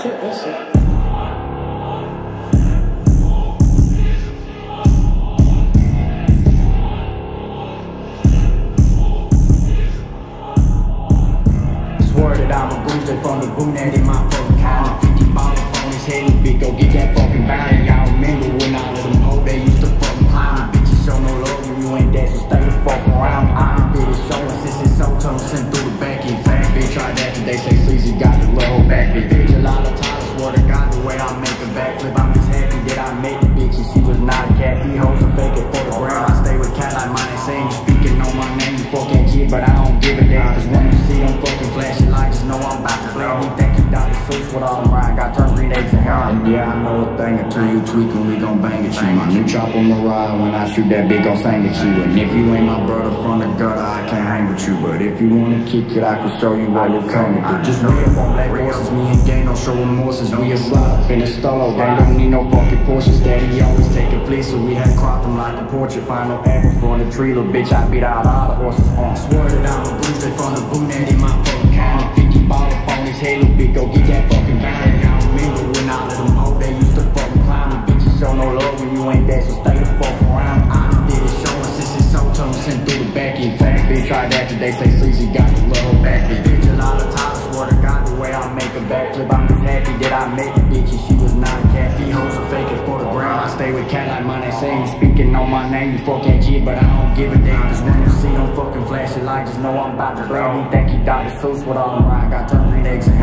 Swear that I'm a booster from the boon that in my fucking collar 50 ball on his head, bitch, go get that fucking bounty. I remember when all of them hoes, they used to fucking climb Bitches show no love. When you ain't that, so stay the fuck around. I'm a bitch, showing since it's so tone, sent through the back. End Fat bitch, try that, they say sleazy, got the low back. Bitch, a lot of the way I make a backflip. I'm just happy that I made it, bitch. And she was not a cat. He holds a fake it for the. I stay with cat like mine. Saying you speaking on my name, you fucking kid, but I don't give a damn. Cause when you see them fucking flashing lights, just know I'm about to play. He think you Dr. Seuss with all them rhyme. Got turned three days and hard. And yeah, I know a thing or two. You tweaking, we gon' bang at you. My new chop on the ride. When I shoot that bitch, gon' sing at you. And if you ain't my brother from the gutter, I can't hang with you. But if you wanna kick it, I can show you what you're coming But Just real, won't let me and gang don't show remorses. We a in the stolo, gang don't need no fucking Porsches. Daddy always taking fleece, so we had cropped them like a portrait. Final apple from the tree, little bitch, I beat out all the horses on. Swear that I'm a booster from the boot, that in my fucking kind. 50 ball up on his head, little bitch, go get that fucking bound. I mingle with all of them hoes, they used to fucking climb. me. Bitches show no love when you ain't there, so stay the fuck around. I did it showing since it's so tough, sent through the back In fact, bitch tried that today, say sleazy got the love back. The bitch a lot of times, I met the bitch and she was not a cat. These hoes are faking for the gram. I stay with cat like my name, say you speaking on my name, you fuck that shit, but I don't give a damn. Cause when you see them fucking flashing lights, just know I'm about to blame. He think he Dr. Seuss with all them rhyme, got turn green eggs and.